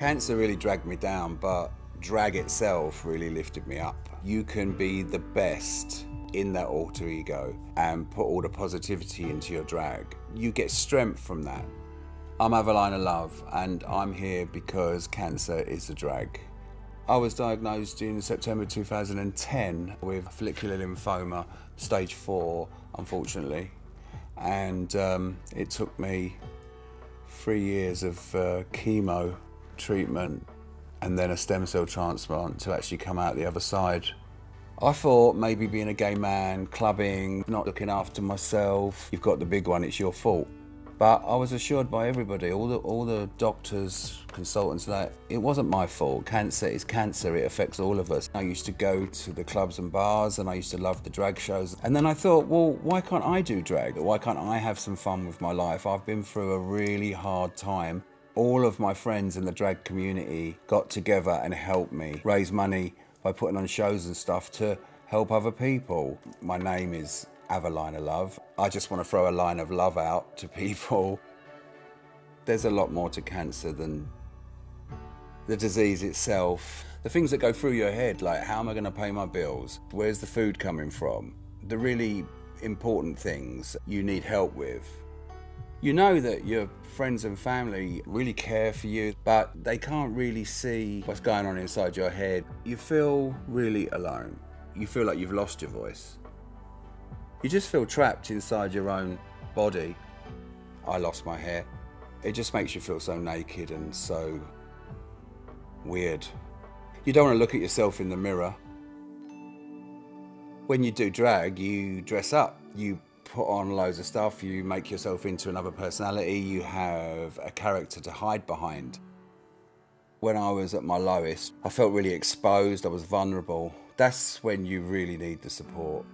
Cancer really dragged me down, but drag itself really lifted me up. You can be the best in that alter ego and put all the positivity into your drag. You get strength from that. I'm Avaline A'Love, and I'm here because cancer is a drag. I was diagnosed in September 2010 with follicular lymphoma, stage four, unfortunately. And um, it took me three years of uh, chemo treatment and then a stem cell transplant to actually come out the other side. I thought maybe being a gay man, clubbing, not looking after myself, you've got the big one, it's your fault. But I was assured by everybody, all the, all the doctors, consultants, that it wasn't my fault. Cancer is cancer, it affects all of us. I used to go to the clubs and bars and I used to love the drag shows. And then I thought, well, why can't I do drag? Why can't I have some fun with my life? I've been through a really hard time. All of my friends in the drag community got together and helped me raise money by putting on shows and stuff to help other people. My name is Avaline A'Love. I just want to throw a line of love out to people. There's a lot more to cancer than the disease itself. The things that go through your head, like how am I going to pay my bills? Where's the food coming from? The really important things you need help with. You know that your friends and family really care for you, but they can't really see what's going on inside your head. You feel really alone. You feel like you've lost your voice. You just feel trapped inside your own body. I lost my hair. It just makes you feel so naked and so weird. You don't want to look at yourself in the mirror. When you do drag, you dress up. You put on loads of stuff, you make yourself into another personality, you have a character to hide behind. When I was at my lowest, I felt really exposed, I was vulnerable. That's when you really need the support.